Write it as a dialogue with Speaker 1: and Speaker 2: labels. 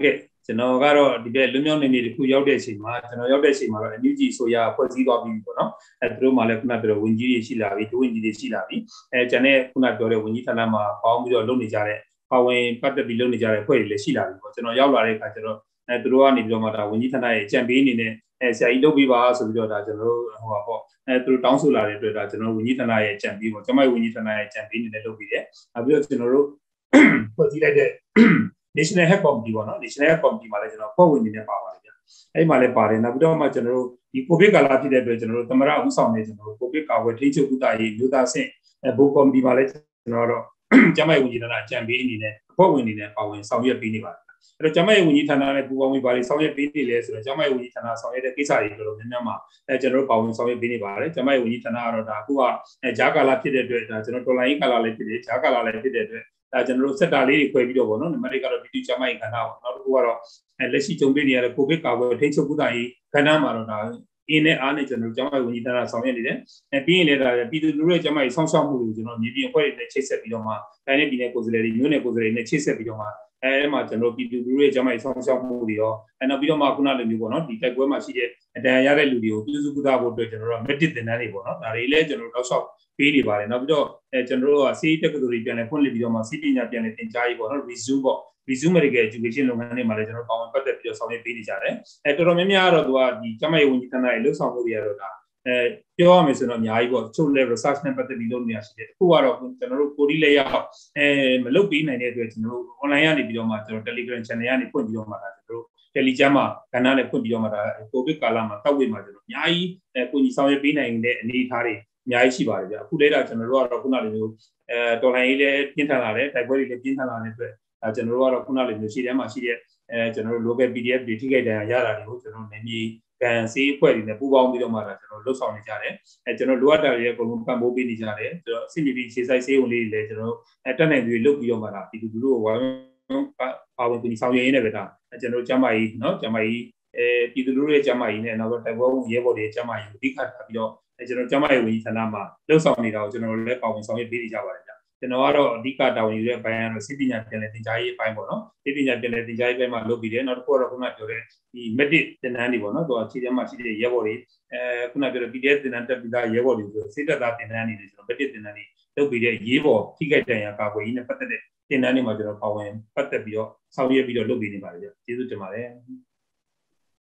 Speaker 1: ဟုတ်ကဲ့ကျွန်တော်ကတော့ဒီဘက်လွမြောက်နေနေတခုရောက်တဲ့အချိန်မှာကျွန်တော်ရောက်တဲ့အချိန်မှာတော့ NUG ဆိုရဖွဲ့စည်းသွားပြီပေါ့နော်အဲသူတို့မှလည်းခုနပြောတဲ့ဝင်ကြီးတွေရှိလာပြီဒုဝင်ကြီးတွေရှိလာပြီအဲကျန်တဲ့ခုနပြောတဲ့ဝင်ကြီးဌာနမှာပေါင်းပြီးတော့လုပ်နေကြတဲ့ပါဝင်ပတ်သက်ပြီးလုပ်နေကြတဲ့ဖွဲ့တွေလည်းရှိလာပြီပေါ့ကျွန်တော်ရောက်လာတဲ့အခါကျတော့အဲသူတို့ကနေပြီးတော့မှဒါဝင်ကြီးဌာနရဲ့ကြံပေးအနေနဲ့အဲဆရာကြီးလုပ်ပြီးပါဆိုပြီးတော့ဒါကျွန်တော်တို့ဟိုပါပေါ့အဲသူတို့တောင်းဆိုလာတဲ့အတွက်ဒါကျွန်တော်တို့ဝင်ကြီးဌာနရဲ့ကြံပေးပေါ့ကျွန်မဝင်ကြီးဌာနရဲ့ကြံပေးအနေနဲ့လုပ်ပြီးတယ်နောက်ပြီးတော့ကျွန်တော်တို့ဖွဲ့စည်းလိုက်တဲ့ National Health Committee ပေါ့နော် National Health Committee မှာလည်းကျွန်တော်ဖွဲ့ဝင်နေနေပါပါတယ်ဗျအဲ့မှာလည်းပါတယ်နောက်ပြီးတော့မှကျွန်တော်တို့ဒီ COVID ကာလဖြစ်တဲ့အတွက်ကျွန်တော်တို့သမရဥဆောင်နေကျွန်တော်တို့ COVID ကာကွယ်ထိန်းချုပ်ဥတာရေးမြို့သားဆင့်ဘိုးကော်မတီမှာလည်းကျွန်တော်တို့ကျမရဲ့ဝန်ကြီးဌာနအကြံပေးအနေနဲ့ဖွဲ့ဝင်နေနေပါဝင်ဆောင်ရွက်ပေးနေပါတယ်အဲ့တော့ကျမရဲ့ဝန်ကြီးဌာနနဲ့ပူးပေါင်းပြီးပါလေဆောင်ရွက်ပေးနေလဲဆိုတော့ကျမရဲ့ဝန်ကြီးဌာနဆောင်ရွက်တဲ့ကိစ္စတွေတော်တော်များများမှာအဲကျွန်တော်တို့ပါဝင်ဆောင်ရွက်ပေးနေပါတယ်ကျမရဲ့ဝန်ကြီးဌာနကတော့ဒါအခုကအဲဂျာကာလာဖြစ်တဲ့အတွက်ဒါကျွန်တော်တော်လိုင်းကာလာလည်းဖြစ်တယ်ဂျာကာလာလည်းဖြစ်တဲ့အတွက် ဒါကျွန်တော်တို့စက်တာလေးတွေခွဲပြီးတော့ဗောနော်နံပါတ်1ကတော့ပြည်သူ့ကျန်းမာရေးကဏ္ဍပေါ့နောက်တစ်ခုကတော့လက်ရှိကြုံတွေ့နေရတဲ့ကိုဗစ်ကာကွယ်ထိန်းချုပ်ကုသရေးကဏ္ဍမှာတော့ဒါအင်းနဲ့အားနဲ့ကျွန်တော်တို့ကျန်းမာရေးဝန်ကြီးဌာနဆောင်ရွက်နေတယ်။အဲပြီးရင်လည်းဒါပြည်သူလူထုရဲ့ကျန်းမာရေးစောင့်ရှောက်မှုကိုကျွန်တော်မြေပြင်အဖွဲ့တွေနဲ့ချိတ်ဆက်ပြီးတော့မှတိုင်းနဲ့ပြည်နယ်ကိုယ်စားလှယ်တွေမြို့နယ်ကိုယ်စားလှယ်တွေနဲ့ချိတ်ဆက်ပြီးတော့မှ အဲမှာကျွန်တော်ပြည်သူလူထုရဲ့ကျန်းမာရေးစောင့်ရှောက်မှုတွေရောအဲနောက်ပြီးတော့မှခုနလိုမျိုးပေါ့နော်ဒီတိုက်ပွဲမှာရှိတဲ့အတန်ရတဲ့လူတွေကိုပြုစုကုသဖို့အတွက်ကျွန်တော်တို့ medit သင်တန်းတွေပေါ့နော်ဒါတွေလည်းကျွန်တော်တို့တောက်လျှောက်ပေးနေပါတယ်နောက်ပြီးတော့အဲကျွန်တော်တို့ကစီးတက်ကတူတွေပြန်လဲဖွင့်လှစ်ပြီးတော့မှစီးပညာပြန်လဲသင်ကြားရေးပေါ့နော် resume ပေါ့ resume medical education လုပ်ငန်းတွေမှာလည်းကျွန်တော်ပေါဝင်ပတ်သက်ပြီးတော့ဆောင်ရွက်ပေးနေကြတယ်အဲတော်တော်များများကတော့သူကဒီကျမရေးဝန်ကြီးဌာနရဲ့လှုပ်ဆောင်မှုတွေကတော့ဒါ အဲပြောရမယ်ဆိုတော့အများကြီးပေါ့ချုပ် level research နဲ့ပတ်သက်ပြီးလုပ်နေရရှိတယ်အခုကတော့ကျွန်တော်တို့ကိုဒီလေရောက်အဲမလုပ်ပေးနိုင်တဲ့အတွက်ကျွန်တော်တို့ online ကနေပြီးတော့မှကျွန်တော် Telegram channel ကနေဖွင့်ပြီးတော့မှဒါကျွန်တော်တို့ Telegram မှာကဏ္ဍနဲ့ဖွင့်ပြီးတော့မှဒါ COVID ကာလမှာတောက်ဝေးမှာကျွန်တော်အများကြီးအဲကိုကြီးဆောင်ရွက်ပေးနိုင်တဲ့အနေအထားတွေအများကြီးရှိပါတယ်ဗျအခုလေးတော့ကျွန်တော်တို့ကတော့ခုနလိုမျိုးအဲတော်လိုင်းလေးလည်းပြင်းထန်လာတယ်တိုက်ပွဲတွေလည်းပြင်းထန်လာတဲ့အတွက်အဲကျွန်တော်တို့ကတော့ခုနလိုမျိုးရှိတဲ့မှာရှိတဲ့အဲကျွန်တော်တို့ local PDF တွေထိခိုက်ဒဏ်ရာရတာတွေကိုကျွန်တော်နေမြေ ဗန်ဆေးအဖွဲ့တွေနဲ့ပူးပေါင်းပြီးတော့မှဒါကျွန်တော်လှုပ်ဆောင်နေကြတယ်အဲကျွန်တော်လိုအပ်တာတွေအကုန်လုံးပံ့ပိုးပေးနေကြတယ်ကျွန်တော် CPP ခြေဆိုင်ဆေးဝင်လေးတွေလည်းကျွန်တော်အဲတက်နိုင်သူတွေလှုပ်ပြီးတော့မှဒါဒီလူလူကိုဝိုင်းပါဝင်ပြီးဆောင်ရွက်ရင်းနဲ့ပဲဒါကျွန်တော်ကျမကြီးနော်ကျမကြီးအဲပြည်သူလူထုရဲ့ကျမကြီးနဲ့နောက်တော့တိုက်ပွဲဝင်ရဲဘော်တွေရဲ့ကျမကြီးကိုအဓိကထားပြီးတော့ကျွန်တော်ကျမကြီးဝန်ကြီးဌာနမှာလှုပ်ဆောင်နေတာကိုကျွန်တော်လည်းပါဝင်ဆောင်ရွက်ပေးနေကြပါတယ်ဗျာ ကျွန်တော်ကတော့အဓိကတာဝန်ယူတဲ့ဘိုင်းကတော့စိပညာပြန်လည်သင်ကြားရေးအပိုင်းပေါ့နော်စိပညာပြန်လည်သင်ကြားရေးဘက်မှာလုပ်ပြီးတယ်နောက်တစ်ခုကတော့ခုနပြောတဲ့ဒီ medic သင်တန်းတွေပေါ့နော်သူကခြေထဲမှာရှိတဲ့ရဲဘော်တွေအဲခုနပြောတဲ့ PDF သင်တန်းတက်ပြီးသားရဲဘော်တွေဆိုစိတ်သက်သာသင်တန်းတွေကျွန်တော် medic သင်တန်းတွေလုပ်ပြီးတဲ့ရေးဘော်ထိခိုက်ဒဏ်ရာကာကွယ်ရေးနဲ့ပတ်သက်တဲ့သင်တန်းတွေမှာကျွန်တော်ပါဝင်ပတ်သက်ပြီးတော့ဆောင်ရွက်ပြီးတော့လုပ်ပေးနေပါတယ်ဗျကျေးဇူးတင်ပါတယ်